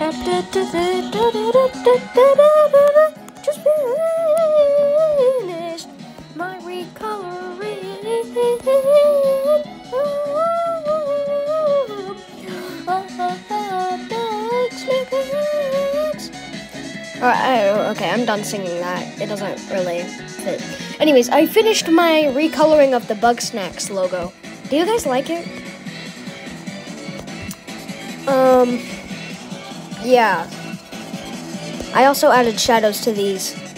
Just finished my recoloring. Oh, okay, I'm done singing that. It doesn't really fit. Anyways, I finished my recoloring of the Bugsnax logo. Do you guys like it? Um, yeah. I also added shadows to these.